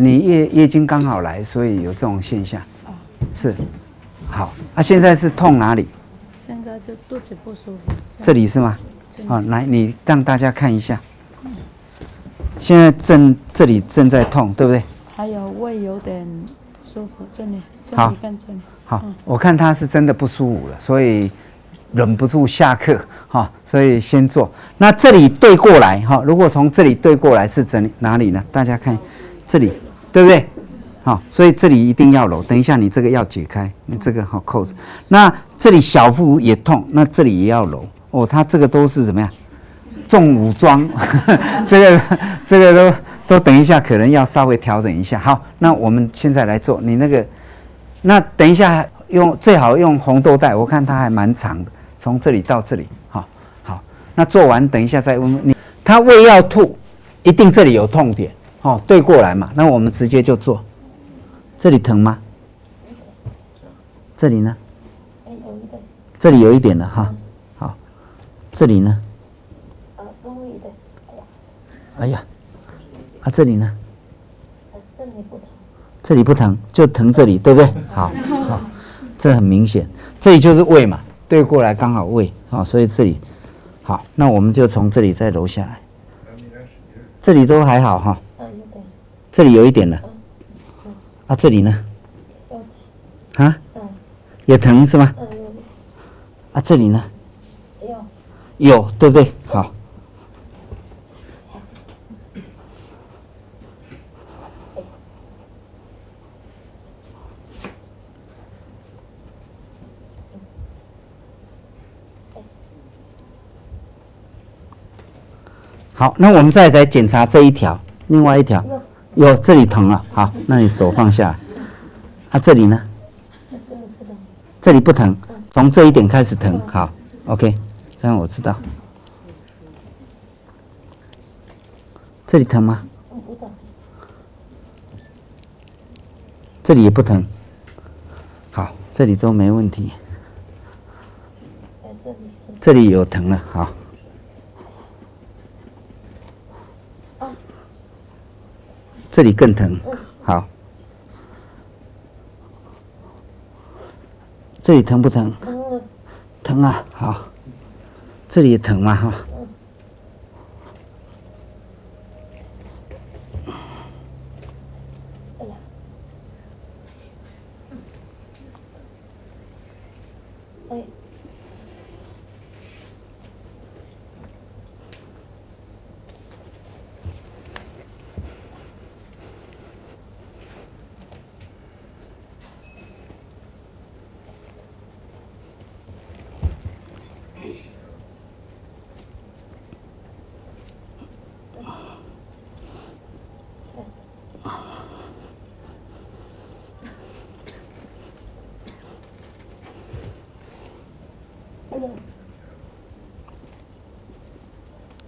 你月月经刚好来，所以有这种现象。是，好。啊，现在是痛哪里？现在就肚子不舒服。这里是吗？好，来，你让大家看一下。现在正这里正在痛，对不对？还有胃有点不舒服，这里这好里跟这里。好，我看他是真的不舒服了，所以忍不住下课哈，所以先做。那这里对过来哈，如果从这里对过来是怎哪里呢？大家看这里，对不对？好，所以这里一定要揉。等一下你这个要解开，你这个好扣子。那这里小腹也痛，那这里也要揉哦。他这个都是怎么样？重武装，这个这个都都等一下可能要稍微调整一下。好，那我们现在来做你那个。那等一下用最好用红豆带，我看它还蛮长的，从这里到这里，好，好。那做完等一下再问你，他胃要吐，一定这里有痛点，哦，对过来嘛。那我们直接就做，这里疼吗？这里呢？这里有一点了哈，好，这里呢？哎呀，啊这里呢？这里不疼，这里不疼就疼这里，对不对？好，好，这很明显，这里就是胃嘛，对过来刚好胃，好，所以这里好，那我们就从这里再揉下来，这里都还好哈，这里有一点了，啊，这里呢？啊？也疼是吗？啊，这里呢？有，对不对？好。好，那我们再来检查这一条，另外一条，哟这里疼了。好，那你手放下来。啊，这里呢？这里不疼，从这一点开始疼。好，OK，这样我知道。这里疼吗？这里也不疼。好，这里都没问题。这里有疼了，好。这里更疼，好。这里疼不疼？疼啊，好。这里也疼嘛，哈。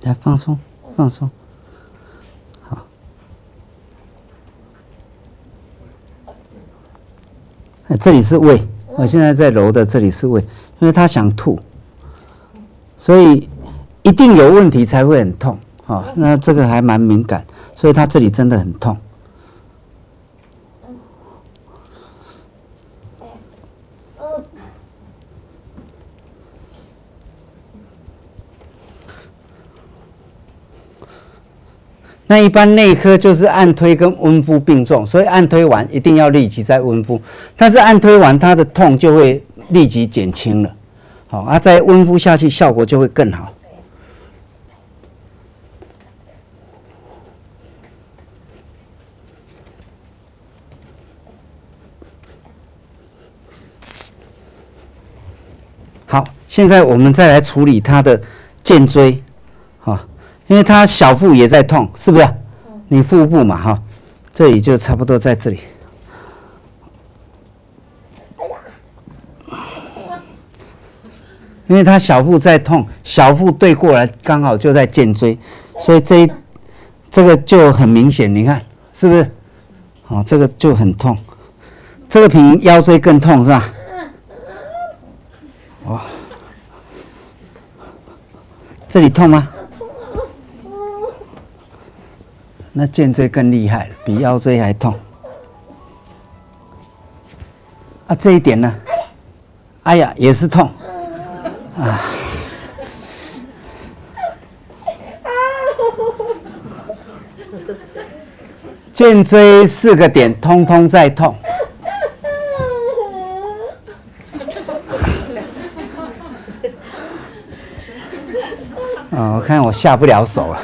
来放松，放松，好。这里是胃，我现在在揉的这里是胃，因为他想吐，所以一定有问题才会很痛啊。那这个还蛮敏感，所以他这里真的很痛。那一般内科就是按推跟温敷并重，所以按推完一定要立即再温敷。但是按推完它的痛就会立即减轻了，好啊，再温敷下去效果就会更好。好，现在我们再来处理他的肩椎。因为他小腹也在痛，是不是？你腹部嘛，哈，这里就差不多在这里。因为他小腹在痛，小腹对过来刚好就在肩椎，所以这一这个就很明显，你看是不是？哦，这个就很痛，这个比腰椎更痛是吧？哇，这里痛吗？那肩椎更厉害了，比腰椎还痛。啊，这一点呢？哎呀，也是痛。啊。肩椎四个点通通在痛。啊，我看我下不了手了。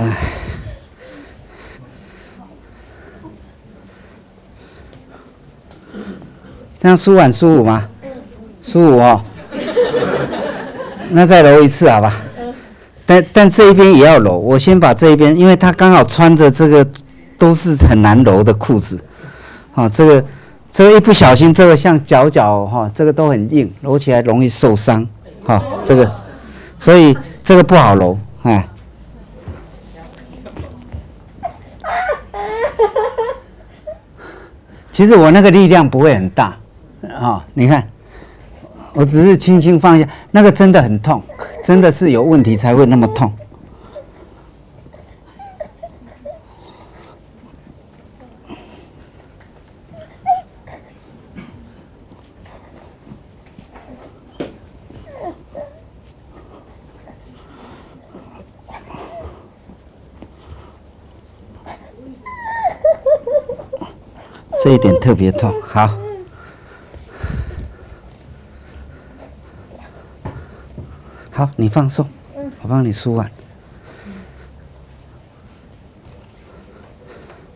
哎，这样舒缓舒服吗？舒服哦。那再揉一次好吧？但但这一边也要揉。我先把这一边，因为他刚好穿着这个都是很难揉的裤子。啊，这个这个一不小心，这个像脚脚哈，这个都很硬，揉起来容易受伤。哈，这个，所以这个不好揉，哎。其实我那个力量不会很大，啊，你看，我只是轻轻放下，那个真的很痛，真的是有问题才会那么痛。这一点特别痛，好，好，你放松，我帮你梳完。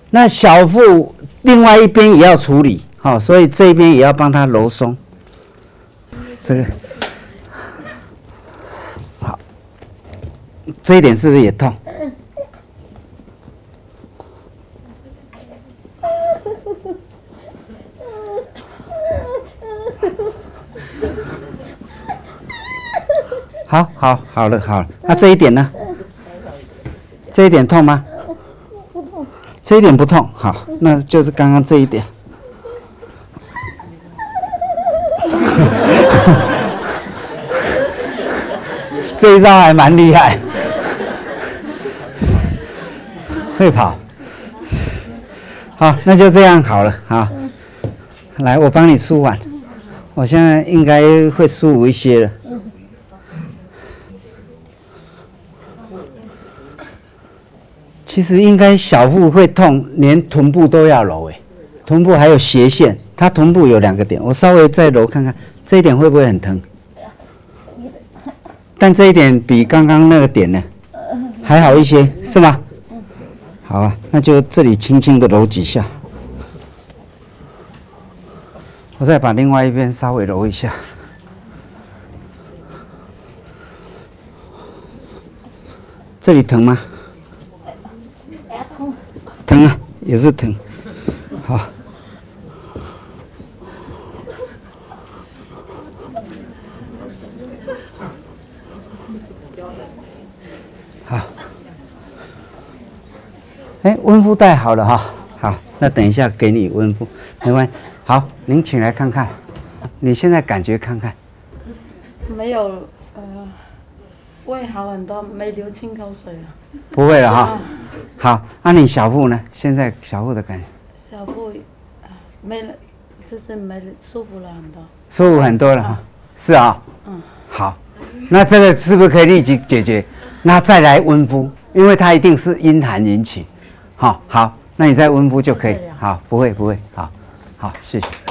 那小腹另外一边也要处理，好，所以这边也要帮他揉松。这个好，这一点是不是也痛？好好好了好了，那这一点呢？这一点痛吗？这一点不痛，好，那就是刚刚这一点。这一招还蛮厉害，会跑。好，那就这样好了好，来，我帮你梳完，我现在应该会舒服一些了。其实应该小腹会痛，连臀部都要揉诶，臀部还有斜线，它臀部有两个点，我稍微再揉看看，这一点会不会很疼？但这一点比刚刚那个点呢还好一些，是吗？好啊，那就这里轻轻的揉几下，我再把另外一边稍微揉一下，这里疼吗？疼啊，也是疼，好，好，哎，温敷带好了哈，好，那等一下给你温敷，没关系。好，您请来看看，你现在感觉看看，没有，呃，胃好很多，没流清口水了，不会了哈。好，那你小腹呢？现在小腹的感觉？小腹啊，没了，就是没了，舒服了很多。舒服很多了哈，是啊。嗯。好，那这个是不是可以立即解决？那再来温敷，因为它一定是阴寒引起。好，好，那你再温敷就可以。好，不会，不会。好，好，谢谢。